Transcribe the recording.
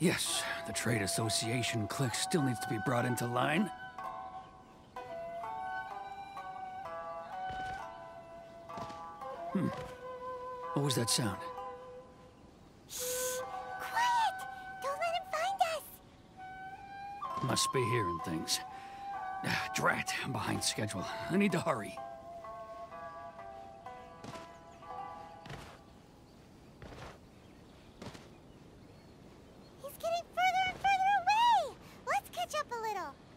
Yes, the Trade Association clique still needs to be brought into line. Hmm. What was that sound? Shh! Quiet! Don't let him find us! Must be hearing things. Ah, Drat, I'm behind schedule. I need to hurry. up a little.